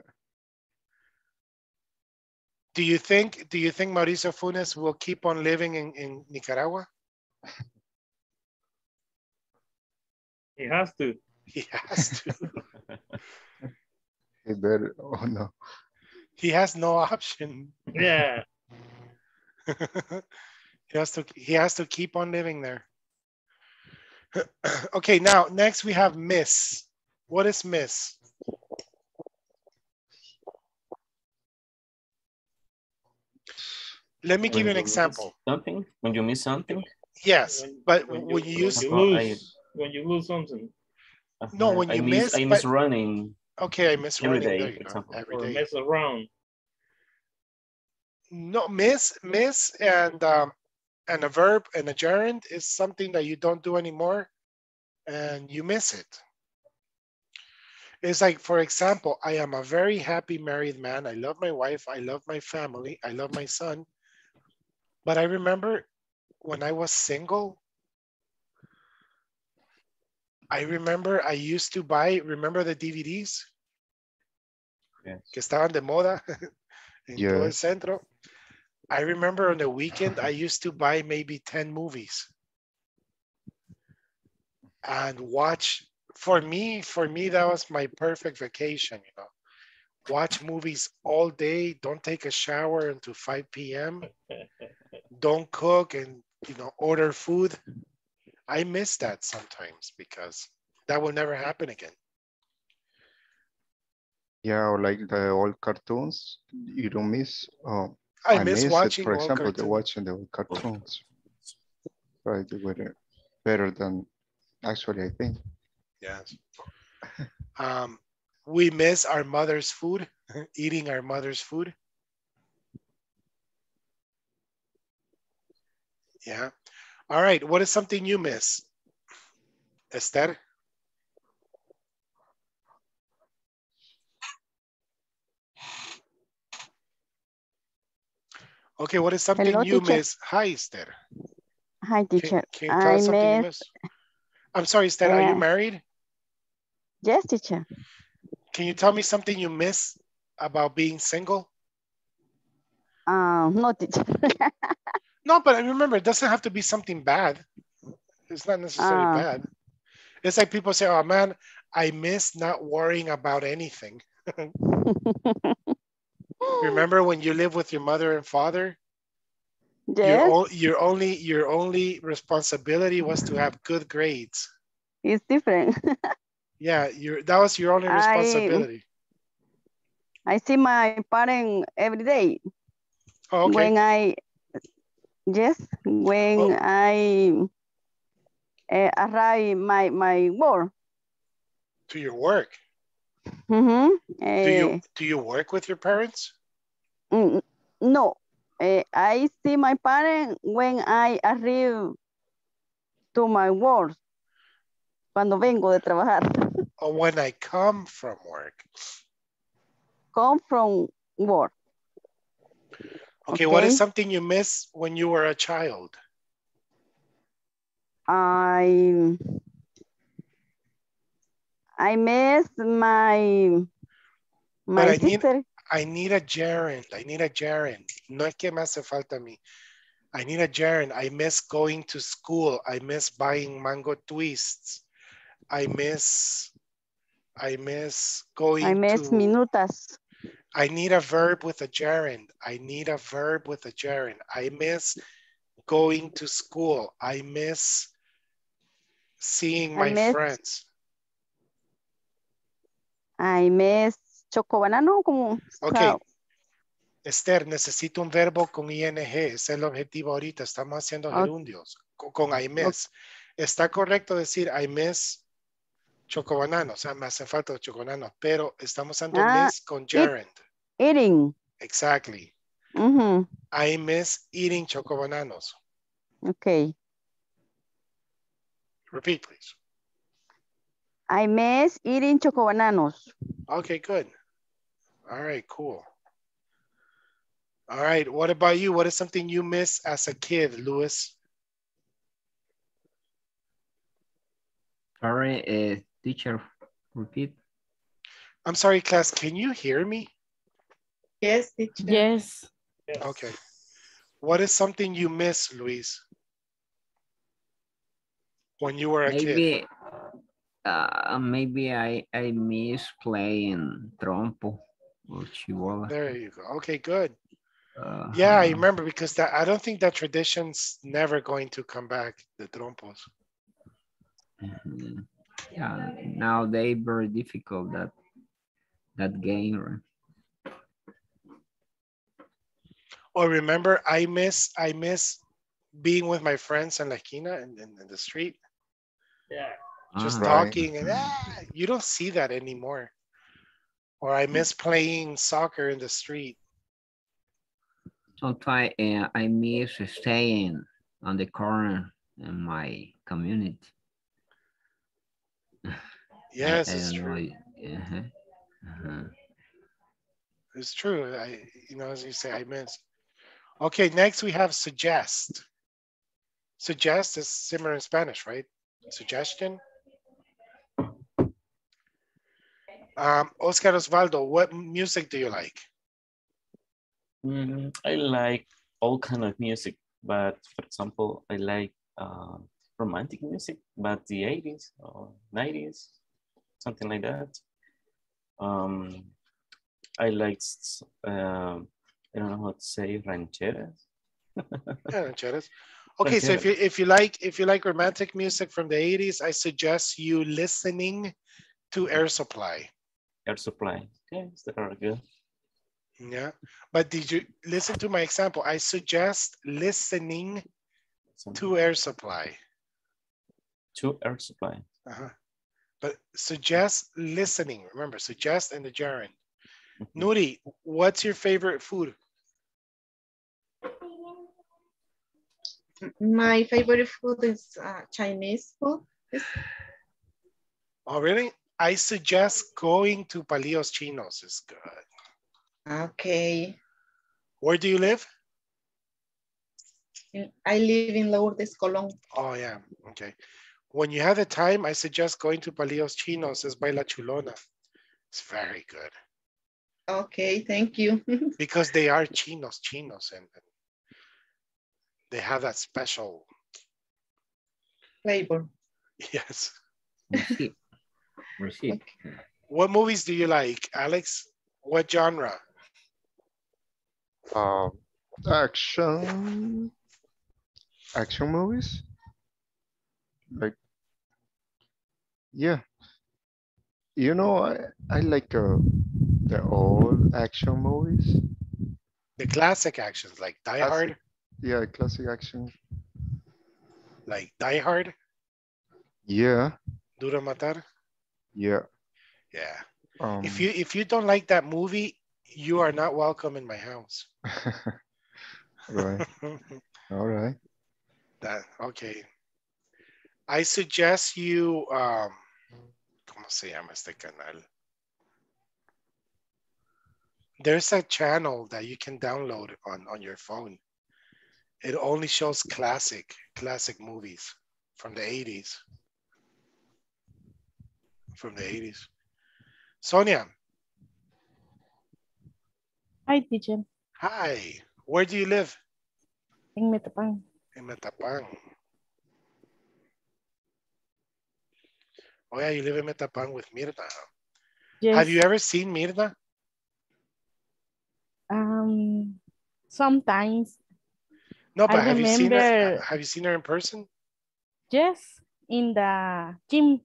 Do you think, do you think Mauricio Funes will keep on living in, in Nicaragua? He has to. He has to. *laughs* He better. Oh no. He has no option. Yeah. *laughs* he has to he has to keep on living there. *clears throat* okay, now next we have miss. What is miss? Let me give you an example. Something when you miss something. Yes, but When when you, you use when you Well, I- lose, when you lose something, No, when I you miss, miss, I miss but- running okay, I miss every running. day, There for example. Every or day. mess around. No, miss, miss, and um, and a verb and a gerund is something that you don't do anymore, and you miss it. It's like, for example, I am a very happy married man. I love my wife. I love my family. I love my son. But I remember when I was single, I remember I used to buy, remember the DVDs Yes. que estaban de moda *laughs* en todo el Yes. centro? I remember on the weekend, I used to buy maybe 10 movies and watch. For me, for me, that was my perfect vacation, you know. Watch movies all day, don't take a shower until 5 p.m. *laughs* Don't cook and, you know, order food. I miss that sometimes because that will never happen again. Yeah, or like the old cartoons, you don't miss. Oh, I miss watching it. For example, the watching the old cartoons. Right, they were better than actually, I think. Yes. Um, we miss our mother's food, *laughs* eating our mother's food. Yeah. All right. What is something you miss? Esther? Okay, what is something Hello, you teacher. miss? Hi, Esther. Hi, teacher. Can you tell I us something you miss, miss? I'm sorry, Esther, are you married? yes, teacher. Can you tell me something you miss about being single? Um, no, teacher. *laughs* No, but remember, it doesn't have to be something bad. It's not necessarily Ah. bad. It's like people say, oh man, I miss not worrying about anything. *laughs* Remember when you live with your mother and father? Your, yes, o- your only your only responsibility was to have good grades. it's different. *laughs* Yeah, your that was your only I- responsibility. I see my parent every day. Oh, okay. When I, yes, when Oh. I uh, arrive my my work. To your work. Mm-hmm. Do you do you work with your parents? Mm, No, eh, I see my parents when I arrive to my work. Cuando vengo de trabajar. *laughs* Or when I come from work? Come from work. Okay, what is something you miss when you were a child? I I miss my my but I need- sister. I need a gerund. I need a gerund. No es que me hace falta a mí. I need a gerund. I miss going to school. I miss buying mango twists. I miss, I miss going I miss to, minutas. I need a verb with a gerund. I need a verb with a gerund. I miss going to school. I miss seeing I my miss- friends. I miss choco banano como Ok. sao- Esther, necesito un verbo con ing. Es el objetivo ahorita. Estamos haciendo gerundios con, con I miss. Está correcto decir I miss chocobanano. O sea, me hace falta chocobanano. Pero estamos usando Ah, miss con gerund. eating. Exactly. I miss eating chocobananos. Okay. Repeat, please. I miss eating choco bananos. Okay, good. All right, cool. All right, what about you? What is something you miss as a kid, Louis? Sorry, uh, teacher, repeat. I'm sorry, class, can you hear me? Yes, teacher. Yes. Okay. What is something you miss, Luis? When you were a kid? Maybe, uh, maybe I, I miss playing trompo or chihuahua. There you go. Okay, good. Uh, Yeah, I remember because that I don't think that tradition's never going to come back, the trompos. mhm. Yeah, now they very difficult that, that game. right? Or remember, I miss I miss being with my friends in La Esquina and in, in the street, Yeah. just Ah, Right. talking and ah, you don't see that anymore. Or I miss playing soccer in the street. Sometimes uh, I miss staying on the corner in my community. I- Yes, I it's don't true. it- Uh-huh. Uh-huh. It's true. I, you know, as you say, I miss. Okay, next we have suggest. Suggest is similar in Spanish, right? Suggestion. Um, Oscar Osvaldo, what music do you like? Mm, I like all kind of music, but for example, I like uh, romantic music, but the 80s or 90s, something like that. Um, I like, uh, I don't know how to say, rancheras. Yeah, rancheras. *laughs* Okay, so if you if you like if you like romantic music from the 80s, I suggest you listening to Air Supply. Air Supply, okay, that are good. Yeah, but did you listen to my example? I suggest listening to Air Supply. To Air Supply. Uh-huh. But suggest listening. Remember, suggest and the gerund. Nuri, what's your favorite food? My favorite food is uh, Chinese food. Oh, really? I suggest going to Palios Chinos is good. Okay. Where do you live? I live in Lourdes, Colón. Oh, yeah. Okay. When you have the time, I suggest going to Palios Chinos. It's by La Chulona. It's very good. Okay, thank you. *laughs* because they are chinos, chinos, and, and they have that special flavor. *laughs* Yes. Receipt. Receipt. What movies do you like, Alex? What genre? Um, action, action movies. Like, yeah. You know, I I like uh, the old action movies. The classic actions like Die Hard, Yeah, classic action. like Die Hard, Yeah, Duro Matar. yeah. Yeah. Um, If you if you don't like that movie, you are not welcome in my house. *laughs* right. *laughs* All right. That okay. I suggest you um ¿cómo se llama este canal? There's a channel that you can download on on your phone. It only shows classic classic movies from the 80s. From the 80s. Sonia, Hi, teacher. hi. Where do you live? En Metapan. In Metapan. Oh yeah, you live in Metapan with Mirna. Yes. Have you ever seen Mirna? Um, sometimes. No, but I have you seen her? Have you seen her in person? Yes, in the gym.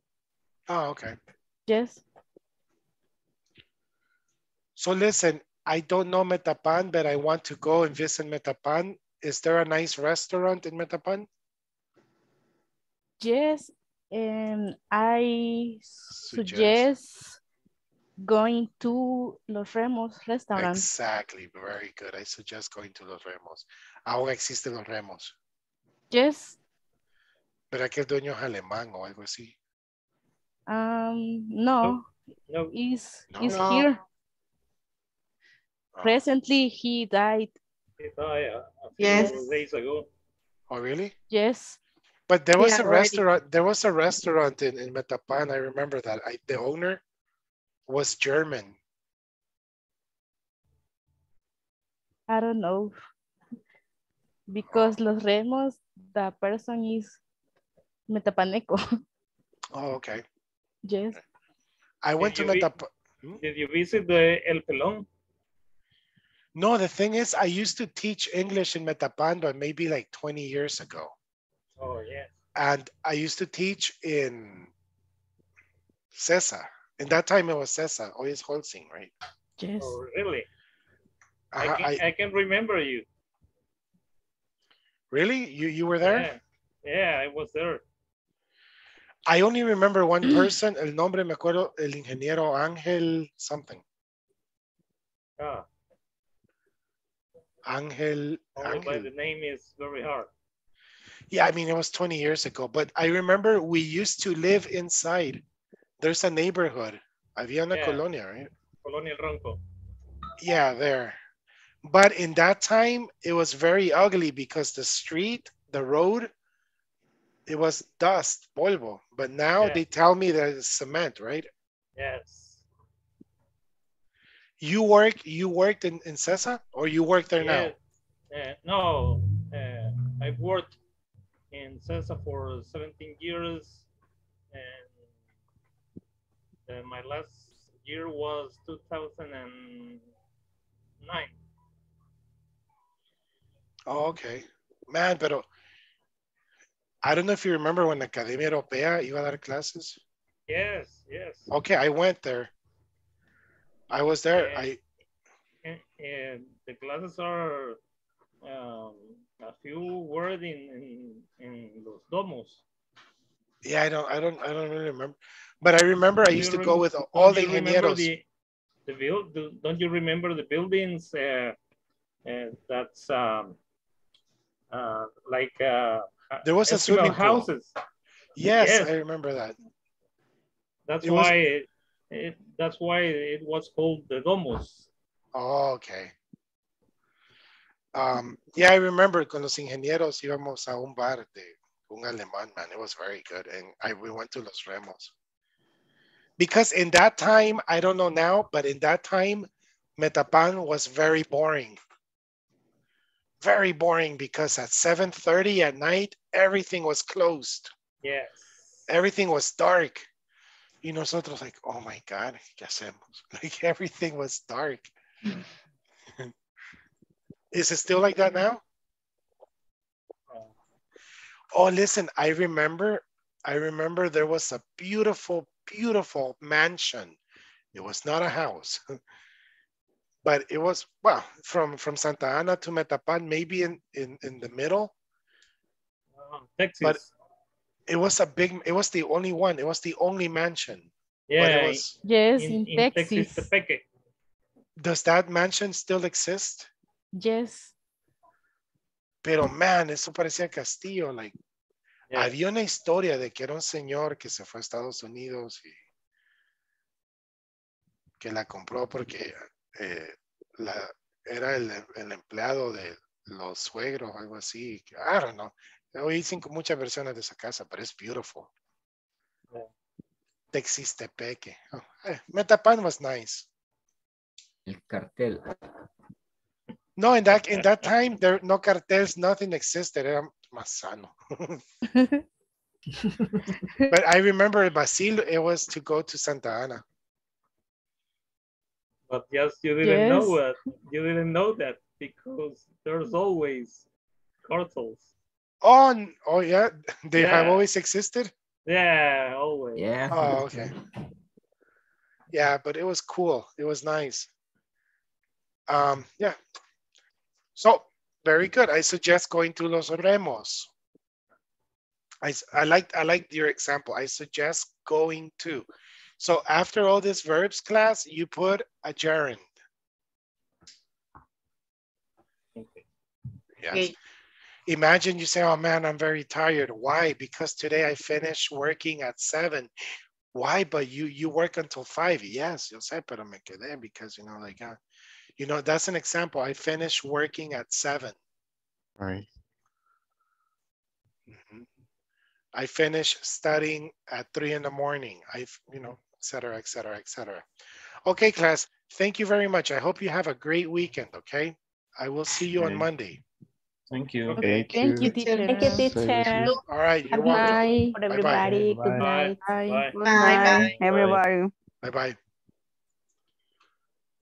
Oh, okay. Yes. So listen, I don't know Metapan, but I want to go and visit Metapan. Is there a nice restaurant in Metapan? Yes, and I suggest going to Los Remos restaurant. Exactly, very good. I suggest going to Los Remos. Aún existe Los Remos. Yes, ¿Verdad que el dueño es alemán o algo así? um, no, No. is No. is No. here. Recently, he died. He died a a few Yes. days ago. Oh, really? Yes. But there was Yeah, a already. restaurant. There was a restaurant in, in Metapan. I remember that. I, the owner was German. I don't know. Because Los Remos, the person is Metapaneco. *laughs* Oh, okay. Yes. I went to Did you vi- Metapan. Hmm? Did you visit the El Pelón? No, the thing is, I used to teach English in Metapan, but maybe like 20 years ago. Oh, yeah. And I used to teach in CESSA. In that time, it was CESSA. Hoy es Holcim, right? Yes. Oh, really? I Uh, can, I- I, can remember you. Really? You you were there? Yeah. yeah, I was there. I only remember one *clears throat* person. El nombre me acuerdo, el ingeniero Ángel something. Ah, Ángel. only by Ángel. the name is very hard. Yeah, I mean, it was 20 years ago, but I remember we used to live inside. There's a neighborhood Había una Yeah. colonia, right? Colonia El Ronco. Yeah, there. But in that time, it was very ugly because the street, the road, it was dust, polvo. But now Yeah. they tell me that it's cement, right? Yes. You work, you worked in, in CESSA or you work there now? Uh, no, uh, I've worked in CESSA for 17 years and uh, my last year was 2009. Oh, okay. Man, pero I don't know if you remember when Academia Europea iba a dar clases. Yes, yes. Okay, I went there. I was there. Yeah. I And, and the classes are um, a few words in, in, in Los Domos. yeah, I don't I don't I don't really remember. But I remember I used to go with all the ingenieros. The, the build, do- don't you remember the buildings uh, uh, that's um, uh, like uh, There was a swimming pool. houses? Yes, Yes. I remember that. That's It was- why it, it, that's why it was called the Domos. Oh, okay. Um, yeah, I remember con los ingenieros íbamos a un bar de un alemán, man. It was very good. And I we went to Los Remos. Because in that time, I don't know now, but in that time, Metapan was very boring. Very boring because at 7:30 at night, everything was closed. Yes. Everything was dark. Y nosotros like, oh my God, ¿qué hacemos? *laughs* Like everything was dark. Is it still like that now? Oh, listen, I remember, I remember there was a beautiful, beautiful mansion. It was not a house, *laughs* but it was, well, from, from Santa Ana to Metapan, maybe in, in, in the middle, Uh, Texas. but it was a big, it was the only one. It was the only mansion. Yeah, was- Yes, in, in, in Texas. Texas, Does that mansion still exist? Yes. Pero man, eso parecía castillo, like Yes. Había una historia de que era un señor que se fue a Estados Unidos y que la compró porque eh, la, era el, el empleado de los suegros o algo así. I don't know. Hoy dicen muchas versiones de esa casa, pero es beautiful. Yeah. Texistepeque. Oh, eh, Metapan was nice. El cartel. No, in that, in that time, there no cartels, nothing existed. Era más sano. *laughs* But I remember Basil, it was to go to Santa Ana. But yes, you didn't know Yes. it. You didn't know that because there's always cartels. Oh, oh yeah, they have always existed. Yeah, always. Yeah. Oh, okay. Yeah, but it was cool. It was nice. Um, yeah. So very good. I suggest going to Los Remos. I, I like I like your example. I suggest going to. So after all this verbs class, you put a gerund. Okay. Yes. Okay. Imagine you say, oh man, I'm very tired. Why? Because today I finished working at seven. Why? But you you work until five. Yes, yo sé, pero me quedé because you know, like, uh, you know, that's an example. I finished working at seven. Right. Mhm. I finished studying at three in the morning. I've, you know, et cetera, et cetera, et cetera. Okay, class. Thank you very much. I hope you have a great weekend. Okay. I will see you on Monday. Thank you. Thank Thank you, you. teacher. Thank you, teacher. All right. You're Happy welcome. night Bye. for everybody. Good Bye. night. Bye. Bye. Bye, Bye. everybody. Bye bye.